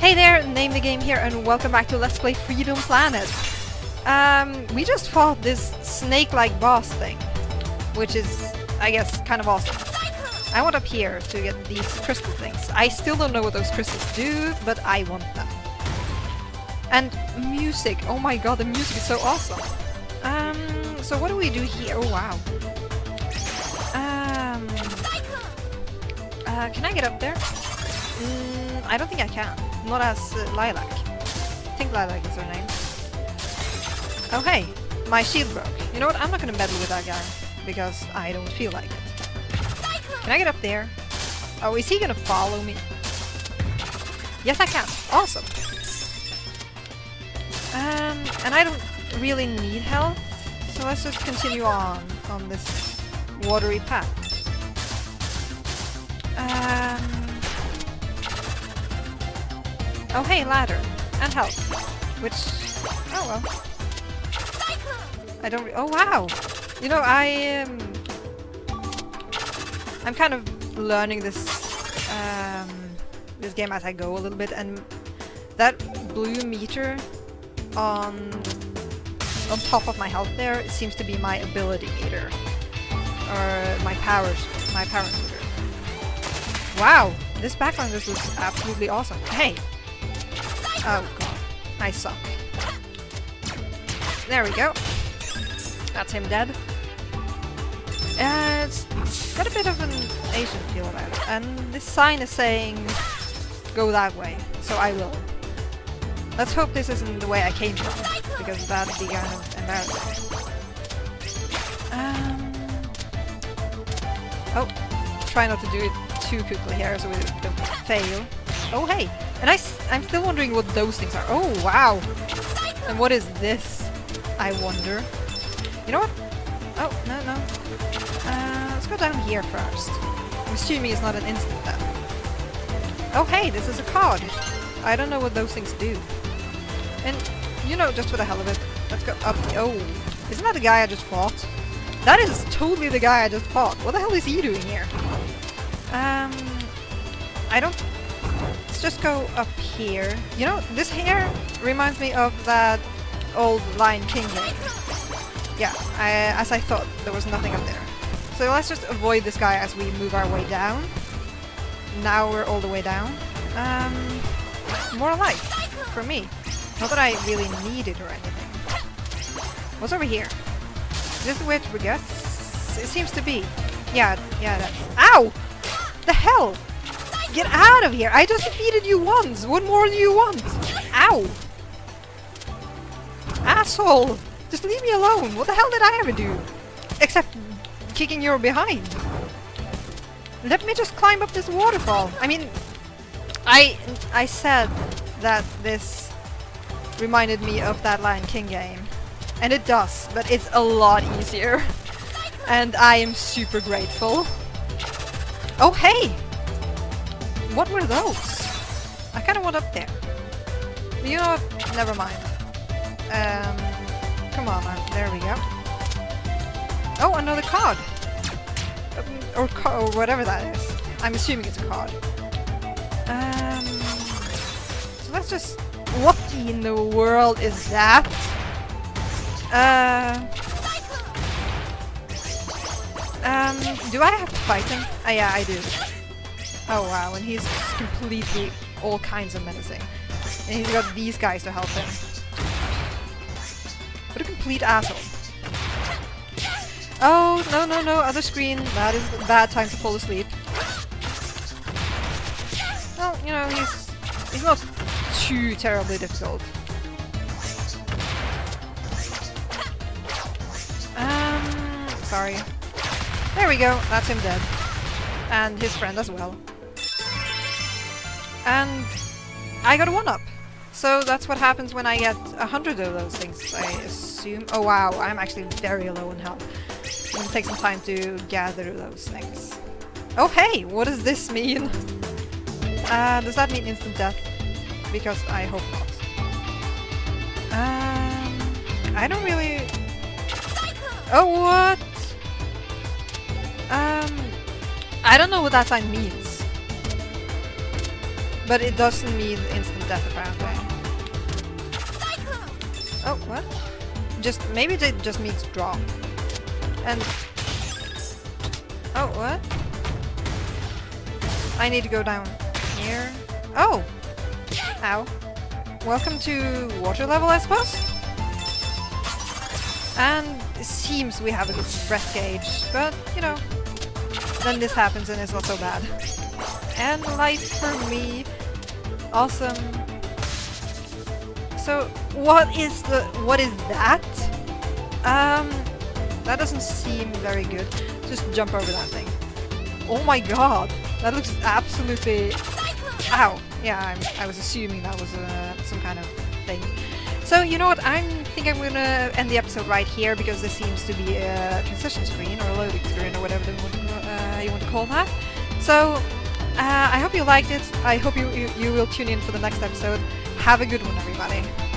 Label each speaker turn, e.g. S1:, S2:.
S1: Hey there, Name the Game here, and welcome back to Let's Play Freedom Planet. Um, we just fought this snake-like boss thing, which is, I guess, kind of awesome. I want up here to get these crystal things. I still don't know what those crystals do, but I want them. And music. Oh my god, the music is so awesome. Um, so what do we do here? Oh wow. Um, uh, can I get up there? Mm, I don't think I can. Not as uh, Lilac. I think Lilac is her name. Oh hey, my shield broke. You know what? I'm not gonna meddle with that guy because I don't feel like it. Can I get up there? Oh, is he gonna follow me? Yes, I can. Awesome. Um, and I don't really need health, so let's just continue on on this watery path. Oh, hey, ladder and health, which. Oh well. I don't. oh wow. You know, I am. I'm kind of learning this um, this game as I go a little bit, and that blue meter on on top of my health there seems to be my ability meter or my powers my power meter. Wow, this background this was absolutely awesome. Hey. Oh god, I suck. There we go. That's him dead. Uh, it's got a bit of an Asian feel about it. And this sign is saying go that way, so I will. Let's hope this isn't the way I came from, because that'd be kind of embarrassing. Um, oh, try not to do it too quickly here so we don't fail. Oh hey, and I I'm still wondering what those things are. Oh wow, and what is this? I wonder. You know what? Oh, no, no. Uh, let's go down here first. I'm assuming it's not an instant death. Oh hey, this is a card! I don't know what those things do. And, you know, just for the hell of it, let's go up- oh, isn't that the guy I just fought? That is totally the guy I just fought. What the hell is he doing here? Um, I don't... Let's just go up here. You know, this hair reminds me of that old Lion King. Yeah, I, as I thought, there was nothing up there. So let's just avoid this guy as we move our way down. Now we're all the way down. Um, more life for me. Not that I really need it or anything. What's over here? Is this the way to progress? It seems to be. Yeah, yeah, that's... Ow! The hell? Get out of here! I just defeated you once! What more do you want? Ow! Asshole! Just leave me alone! What the hell did I ever do? Except kicking your behind. Let me just climb up this waterfall. I mean, I I said that this reminded me of that Lion King game. And it does, but it's a lot easier. And I am super grateful. Oh hey! What were those? I kinda want up there. You know what? Never mind. Um, come on man, there we go. Oh, another card! Um, or, ca or whatever that is. I'm assuming it's a card. Um, so let's just... What in the world is that? Uh... Um, do I have to fight him? Oh yeah, I do. Oh wow, and he's completely all kinds of menacing. And he's got these guys to help him. What a complete asshole. Oh, no, no, no, other screen. That is a bad time to fall asleep. Well, you know, he's he's not too terribly difficult. Um, sorry. There we go, that's him dead. And his friend as well. And I got a 1-up. So that's what happens when I get a hundred of those things, I assume. Oh wow, I'm actually very low in health. Gonna take some time to gather those things. Oh hey, what does this mean? Uh, does that mean instant death? Because I hope not. Um, I don't really... Oh, what? Um, I don't know what that sign means. But it doesn't mean instant death apparently. Oh, what? Just, maybe it just means drop. And... Oh, what? I need to go down here. Oh! Ow. Welcome to water level, I suppose? And it seems we have a good breath gauge, but, you know, then this happens and it's not so bad. And life for me. Awesome. So, what is the... what is that? Um, that doesn't seem very good. Just jump over that thing. Oh my god! That looks absolutely... Ow! Yeah, I'm, i was assuming that was uh, some kind of thing. So, you know what, I think I'm gonna end the episode right here because this seems to be a transition screen or a loading screen or whatever you want to, uh, you want to call that. So, Uh, I hope you liked it. I hope you, you, you will tune in for the next episode. Have a good one, everybody.